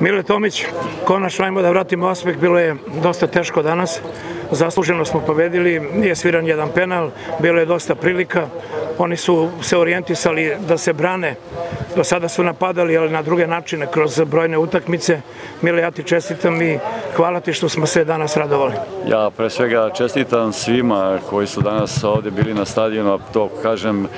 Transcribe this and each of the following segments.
Mile Tomić, konačno ajmo da vratimo aspekt, bilo je dosta teško danas, zasluženo smo pobedili, nije sviran jedan penal, bilo je dosta prilika, oni su se orijentisali da se brane, do sada su napadali, ali na druge načine, kroz brojne utakmice. Mile, ja ti čestitam i hvala ti što smo se danas radovali. Ja pre svega čestitam svima koji su danas ovde bili na stadionu, to kažem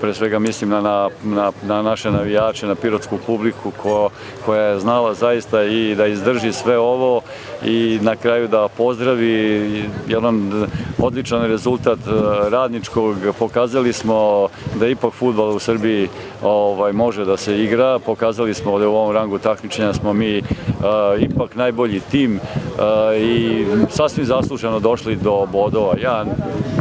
pre svega mislim na, na, na naše navijače, na pirotsku publiku ko, koja je znala zaista i da izdrži sve ovo i na kraju da pozdravi jedan odličan rezultat e, radničkog. Pokazali smo da ipak futbol u Srbiji ovaj, može da se igra, pokazali smo da u ovom rangu takmičenja smo mi uh, ipak najbolji tim uh, i sasvim zasluženo došli do bodova. Ja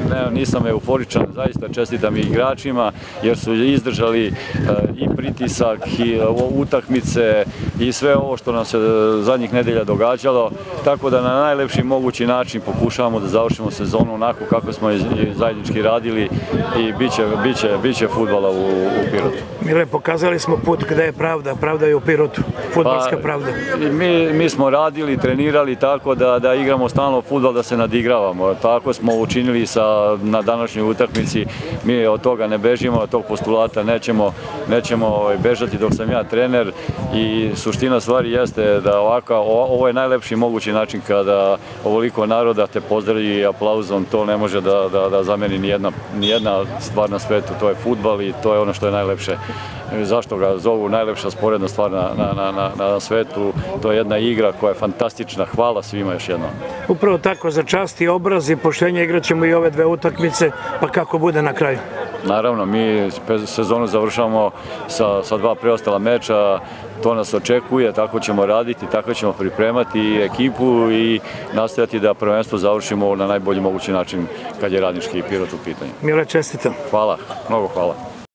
ne, nisam euforičan, zaista čestitam i igračima jer su izdržali uh, i pritisak i utakmice i sve ovo što nam se zadnjih nedelja događalo, tako da na najlepši mogući način pokušavamo da završimo sezonu onako kako smo zajednički radili i biće, biće, biće futbala u, u Pirotu. Mile, pokazali smo put gde je pravda, pravda je u Pirotu, futbalska pa, pravda. Mi, mi smo radili, trenirali tako da, da igramo stalno futbal, da se nadigravamo. Tako smo učinili sa, na današnjoj utakmici, mi od toga ne bežimo, od tog postulata nećemo, nećemo ovaj, bežati dok sam ja trener i suština stvari jeste da ovaka, ovo je najlepši mogući način kada ovoliko naroda te pozdravi aplauzom, to ne može da, da, da zameni ni jedna, ni jedna stvar na svetu, to je futbal i to je ono što je najlepše. Zašto ga zovu najlepša sporedna stvar na, na, na, na svetu, to je jedna igra koja je fantastična, hvala svima još jednom. Upravo tako, za čast i obraz i poštenje igraćemo i ove dve utakmice, pa kako bude na kraju? Naravno, mi sezonu završamo sa, sa dva preostala meča, to nas očekuje, tako ćemo raditi, tako ćemo pripremati ekipu i nastojati da prvenstvo završimo na najbolji mogući način kad je radnički pirot u pitanju. Mile, čestitam. Hvala, mnogo hvala.